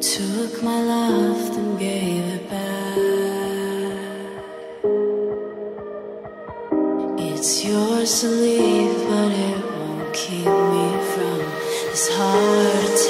took my love and gave it back. It's yours to leave, but it won't keep me from this heart. I'll